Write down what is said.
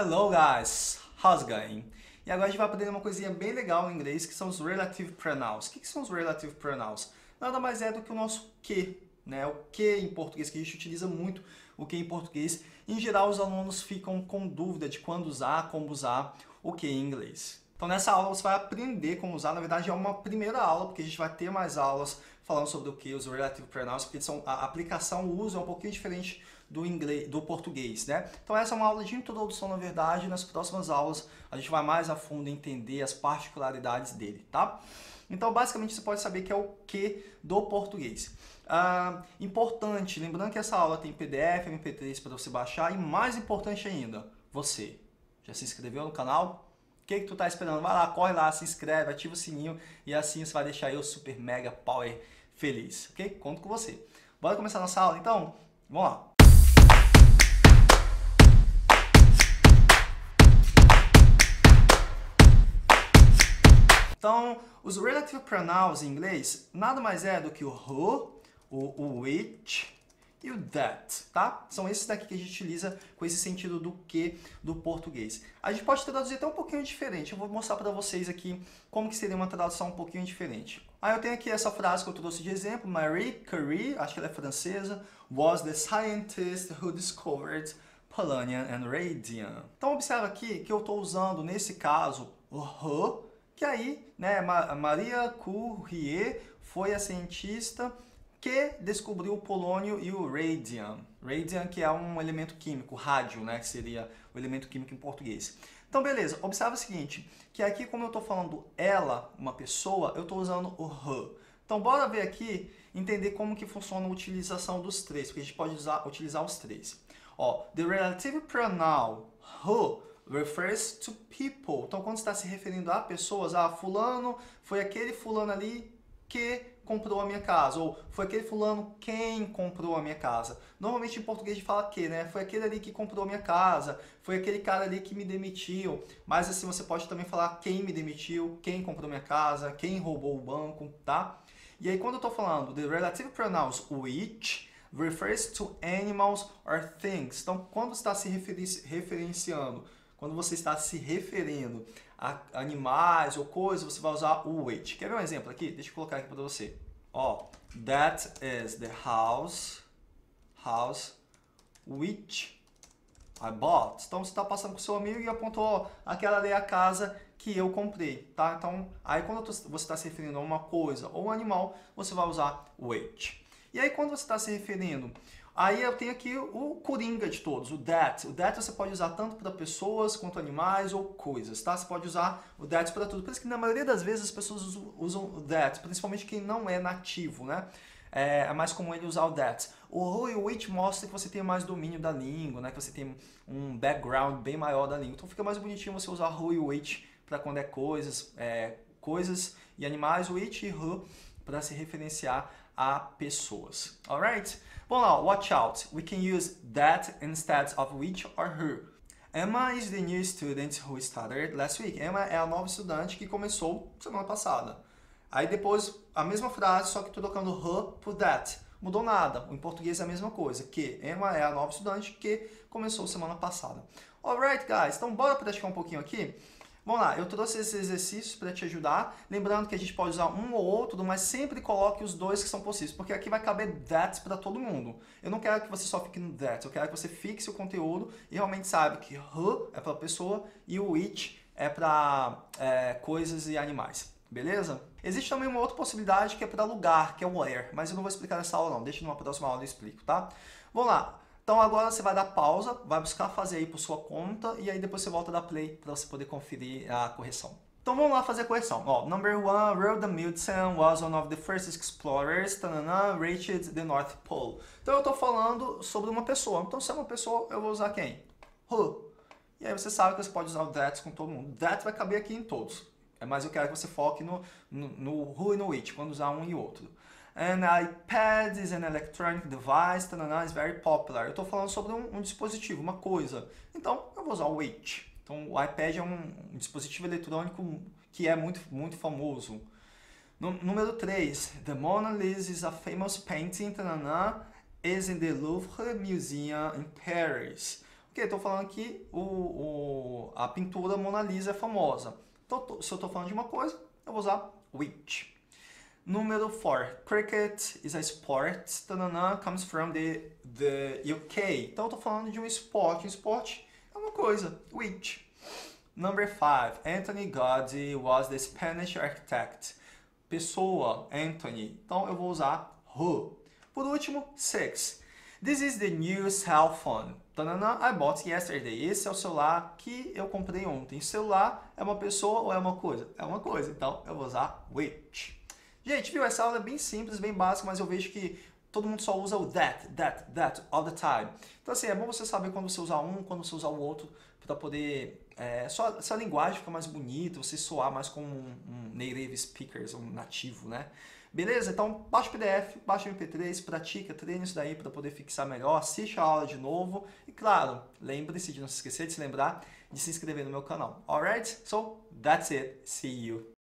Hello guys, how's going? E agora a gente vai aprender uma coisinha bem legal em inglês que são os relative pronouns. O que são os relative pronouns? Nada mais é do que o nosso que, né? O que em português, que a gente utiliza muito o que em português. Em geral, os alunos ficam com dúvida de quando usar, como usar o que em inglês. Então nessa aula você vai aprender como usar, na verdade é uma primeira aula, porque a gente vai ter mais aulas falando sobre o que, os relative pronouns, porque são, a aplicação, o uso é um pouquinho diferente do inglês, do português, né? Então essa é uma aula de introdução, na verdade, nas próximas aulas a gente vai mais a fundo entender as particularidades dele, tá? Então basicamente você pode saber que é o que do português. Ah, importante, lembrando que essa aula tem PDF, MP3 para você baixar e mais importante ainda, você já se inscreveu no canal? Que, que tu tá esperando? Vai lá, corre lá, se inscreve, ativa o sininho e assim você vai deixar eu super mega power feliz, ok? Conto com você. Bora começar nossa aula então? Vamos lá. Então, os relative pronouns em inglês nada mais é do que o who, o, o which e o that, tá? São esses daqui que a gente utiliza com esse sentido do que do português. A gente pode traduzir até um pouquinho diferente. Eu vou mostrar para vocês aqui como que seria uma tradução um pouquinho diferente. Aí eu tenho aqui essa frase que eu trouxe de exemplo. Marie Curie, acho que ela é francesa, was the scientist who discovered polonium and radium. Então observa aqui que eu estou usando nesse caso o who que aí, né, Maria Curie foi a cientista que descobriu o polônio e o radium. Radium que é um elemento químico, rádio, né, que seria o elemento químico em português. Então, beleza, observa o seguinte, que aqui como eu estou falando ela, uma pessoa, eu estou usando o her. Então, bora ver aqui, entender como que funciona a utilização dos três, porque a gente pode usar, utilizar os três. Ó, the relative pronoun who refers to people. Então, quando está se referindo a pessoas, ah, fulano foi aquele fulano ali que comprou a minha casa, ou foi aquele fulano quem comprou a minha casa. Normalmente em português a gente fala que, né? Foi aquele ali que comprou a minha casa, foi aquele cara ali que me demitiu. Mas assim, você pode também falar quem me demitiu, quem comprou minha casa, quem roubou o banco, tá? E aí quando eu estou falando the relative pronouns which refers to animals or things. Então, quando está se referenciando quando você está se referindo animais ou coisas, você vai usar o which. Quer ver um exemplo aqui? Deixa eu colocar aqui para você. Ó, that is the house, house which I bought. Então você está passando com seu amigo e apontou aquela ali a casa que eu comprei, tá? Então aí quando você está se referindo a uma coisa ou um animal, você vai usar which. E aí quando você está se referindo Aí eu tenho aqui o coringa de todos, o that. O that você pode usar tanto para pessoas quanto animais ou coisas, tá? Você pode usar o that para tudo. Por isso que na maioria das vezes as pessoas usam o that, principalmente quem não é nativo, né? É, é mais comum ele usar o that. O who e o which mostra que você tem mais domínio da língua, né? Que você tem um background bem maior da língua. Então fica mais bonitinho você usar who e which para quando é coisas, é, coisas e animais, which e who para se referenciar a pessoas. Alright? Vamos lá, watch out. We can use that instead of which or who. Emma is the new student who started last week. Emma é a nova estudante que começou semana passada. Aí depois a mesma frase, só que trocando her por that. Mudou nada. Em português é a mesma coisa. Que Emma é a nova estudante que começou semana passada. Alright, guys. Então bora praticar um pouquinho aqui. Vamos lá, eu trouxe esses exercícios para te ajudar. Lembrando que a gente pode usar um ou outro, mas sempre coloque os dois que são possíveis, porque aqui vai caber that para todo mundo. Eu não quero que você só fique no that, eu quero que você fixe o conteúdo e realmente saiba que who é para pessoa e o which é para é, coisas e animais. Beleza? Existe também uma outra possibilidade que é para lugar, que é o where, mas eu não vou explicar nessa aula não, deixa numa próxima aula eu explico, tá? Vamos lá. Então agora você vai dar pausa, vai buscar fazer aí por sua conta e aí depois você volta a dar play para você poder conferir a correção. Então vamos lá fazer a correção. Ó, number one, Amundsen was one of the first explorers, tanana, reached the North Pole. Então eu estou falando sobre uma pessoa. Então se é uma pessoa, eu vou usar quem? Who. E aí você sabe que você pode usar o that com todo mundo. That vai caber aqui em todos. É Mas eu quero que você foque no, no, no who e no which, quando usar um e outro. An iPad is an electronic device, tanana, is very popular. Eu estou falando sobre um, um, dispositivo, uma coisa. Então, eu vou usar o which. Então, o iPad é um, um dispositivo eletrônico que é muito, muito famoso. Número 3. The Mona Lisa is a famous painting, tanana, is in the Louvre Museum in Paris. O Porque estou falando aqui o, o, a pintura Mona Lisa é famosa. Então, se eu estou falando de uma coisa, eu vou usar which. Número 4. Cricket is a sport. Tanana, comes from the, the UK. Então, eu estou falando de um esporte. Um esporte é uma coisa. Which. Number 5. Anthony Gaudí was the Spanish architect. Pessoa, Anthony. Então, eu vou usar who. Por último, 6. This is the new cell phone. Tanana, I bought yesterday. Esse é o celular que eu comprei ontem. Celular é uma pessoa ou é uma coisa? É uma coisa. Então, eu vou usar which. Gente, viu? Essa aula é bem simples, bem básica, mas eu vejo que todo mundo só usa o that, that, that, all the time. Então, assim, é bom você saber quando você usar um, quando você usar o outro, para poder... É, sua, sua linguagem ficar mais bonita, você soar mais como um, um native speaker, um nativo, né? Beleza? Então, baixa o PDF, baixa o MP3, pratica, treine isso daí para poder fixar melhor, assiste a aula de novo e, claro, lembre-se de não se esquecer de se lembrar de se inscrever no meu canal. Alright? So, that's it. See you.